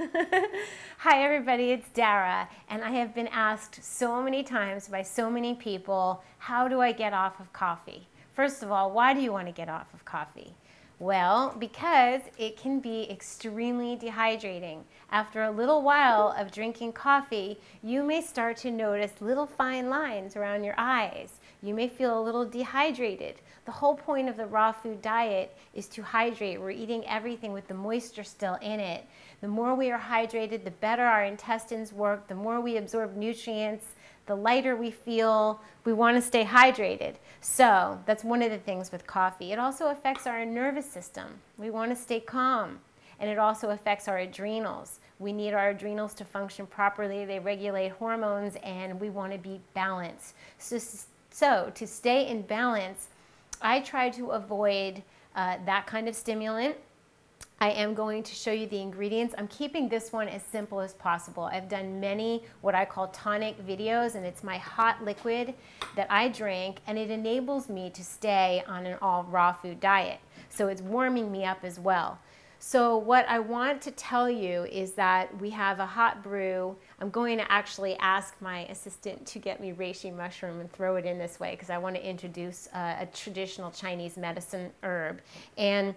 Hi everybody, it's Dara, and I have been asked so many times by so many people, how do I get off of coffee? First of all, why do you want to get off of coffee? Well, because it can be extremely dehydrating. After a little while of drinking coffee, you may start to notice little fine lines around your eyes. You may feel a little dehydrated. The whole point of the raw food diet is to hydrate. We're eating everything with the moisture still in it. The more we are hydrated, the better our intestines work, the more we absorb nutrients, the lighter we feel. We want to stay hydrated. So that's one of the things with coffee. It also affects our nervous system. We want to stay calm. And it also affects our adrenals. We need our adrenals to function properly. They regulate hormones and we want to be balanced. So, so to stay in balance, I try to avoid uh, that kind of stimulant I am going to show you the ingredients. I'm keeping this one as simple as possible. I've done many what I call tonic videos and it's my hot liquid that I drink and it enables me to stay on an all raw food diet. So it's warming me up as well. So what I want to tell you is that we have a hot brew. I'm going to actually ask my assistant to get me reishi mushroom and throw it in this way because I want to introduce uh, a traditional Chinese medicine herb. And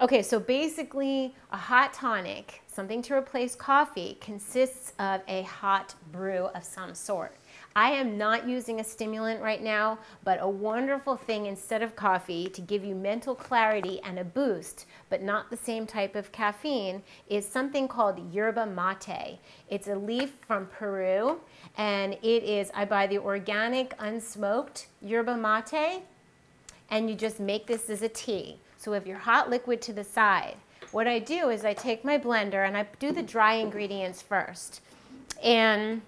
Okay, so basically a hot tonic, something to replace coffee, consists of a hot brew of some sort. I am not using a stimulant right now, but a wonderful thing instead of coffee to give you mental clarity and a boost, but not the same type of caffeine, is something called yerba mate. It's a leaf from Peru, and it is, I buy the organic unsmoked yerba mate, and you just make this as a tea. So have your hot liquid to the side. What I do is I take my blender and I do the dry ingredients first. And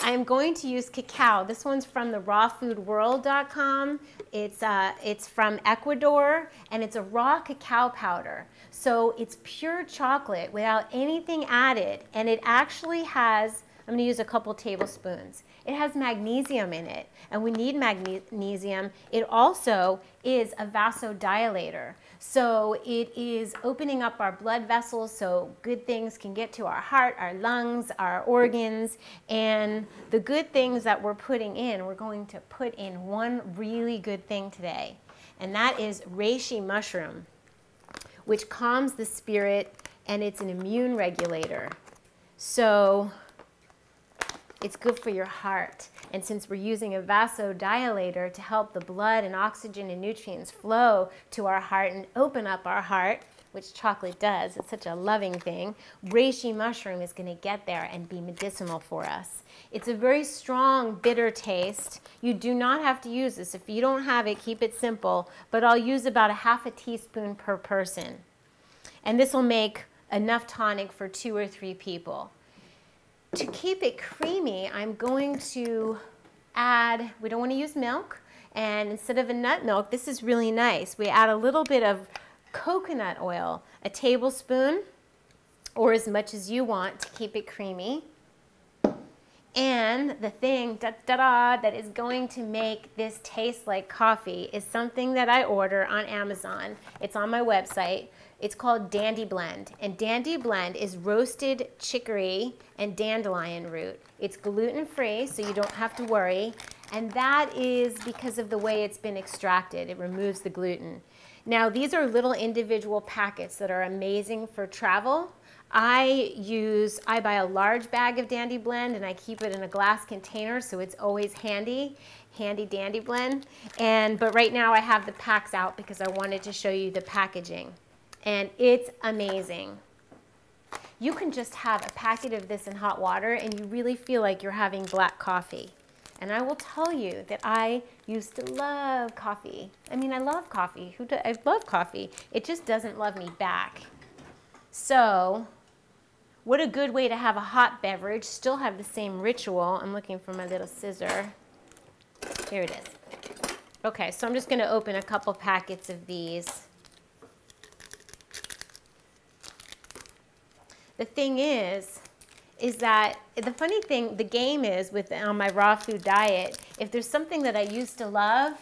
I'm going to use cacao. This one's from the rawfoodworld.com. It's, uh, it's from Ecuador and it's a raw cacao powder. So it's pure chocolate without anything added and it actually has, I'm gonna use a couple tablespoons. It has magnesium in it, and we need magnesium. It also is a vasodilator. So it is opening up our blood vessels so good things can get to our heart, our lungs, our organs, and the good things that we're putting in, we're going to put in one really good thing today, and that is reishi mushroom, which calms the spirit and it's an immune regulator. So it's good for your heart. And since we're using a vasodilator to help the blood and oxygen and nutrients flow to our heart and open up our heart, which chocolate does, it's such a loving thing, reishi mushroom is going to get there and be medicinal for us. It's a very strong, bitter taste. You do not have to use this. If you don't have it, keep it simple, but I'll use about a half a teaspoon per person. And this will make enough tonic for two or three people. To keep it creamy, I'm going to add, we don't want to use milk, and instead of a nut milk, this is really nice. We add a little bit of coconut oil, a tablespoon, or as much as you want to keep it creamy. And the thing da, da, da, that is going to make this taste like coffee is something that I order on Amazon. It's on my website. It's called Dandy Blend. And Dandy Blend is roasted chicory and dandelion root. It's gluten free, so you don't have to worry. And that is because of the way it's been extracted. It removes the gluten. Now, these are little individual packets that are amazing for travel. I use, I buy a large bag of Dandy Blend and I keep it in a glass container so it's always handy, handy dandy blend. And, but right now I have the packs out because I wanted to show you the packaging and it's amazing. You can just have a packet of this in hot water and you really feel like you're having black coffee. And I will tell you that I used to love coffee. I mean, I love coffee. Who do, I love coffee. It just doesn't love me back. So, what a good way to have a hot beverage, still have the same ritual. I'm looking for my little scissor. Here it is. Okay, so I'm just going to open a couple packets of these. The thing is, is that the funny thing, the game is with on my raw food diet, if there's something that I used to love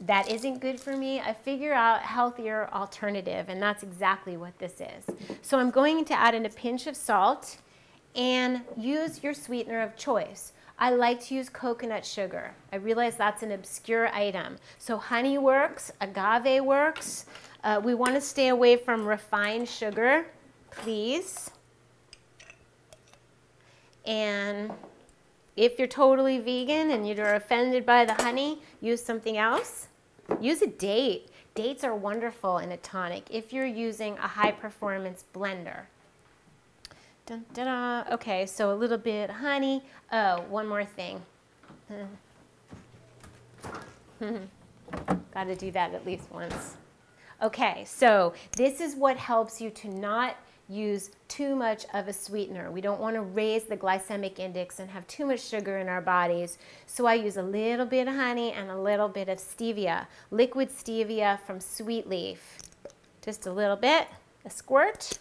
that isn't good for me, I figure out healthier alternative, and that's exactly what this is. So I'm going to add in a pinch of salt and use your sweetener of choice. I like to use coconut sugar. I realize that's an obscure item. So honey works, agave works. Uh, we want to stay away from refined sugar, please. And if you're totally vegan and you're offended by the honey, use something else. Use a date. Dates are wonderful in a tonic if you're using a high performance blender. Dun, dun, dun. Okay, so a little bit honey. Oh, one more thing. Got to do that at least once. Okay, so this is what helps you to not use too much of a sweetener. We don't want to raise the glycemic index and have too much sugar in our bodies. So I use a little bit of honey and a little bit of stevia, liquid stevia from Sweet Leaf. Just a little bit, a squirt.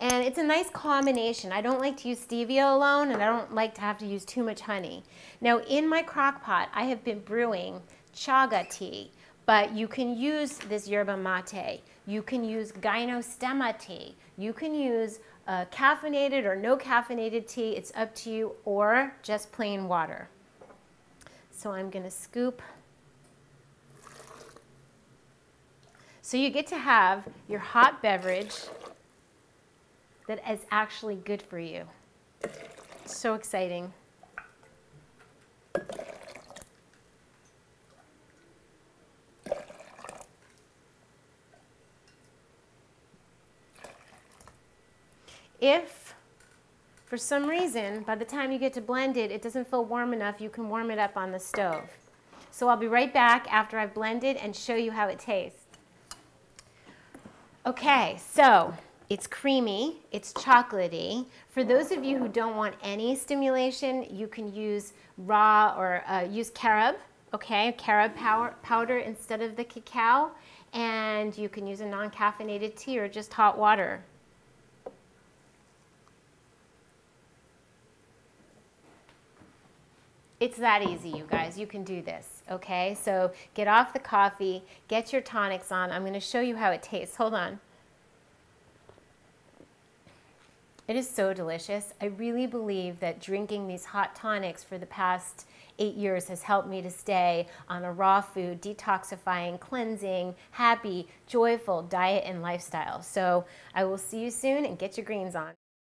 And it's a nice combination. I don't like to use stevia alone and I don't like to have to use too much honey. Now in my crock pot, I have been brewing chaga tea, but you can use this yerba mate. You can use gynostemma tea. You can use uh, caffeinated or no caffeinated tea. It's up to you, or just plain water. So I'm going to scoop. So you get to have your hot beverage that is actually good for you. So exciting. If for some reason, by the time you get to blend it, it doesn't feel warm enough, you can warm it up on the stove. So I'll be right back after I've blended and show you how it tastes. Okay, so it's creamy, it's chocolatey. For those of you who don't want any stimulation, you can use raw or uh, use carob, okay, carob powder instead of the cacao. And you can use a non-caffeinated tea or just hot water. It's that easy, you guys. You can do this, okay? So get off the coffee, get your tonics on. I'm going to show you how it tastes. Hold on. It is so delicious. I really believe that drinking these hot tonics for the past eight years has helped me to stay on a raw food, detoxifying, cleansing, happy, joyful diet and lifestyle. So I will see you soon and get your greens on.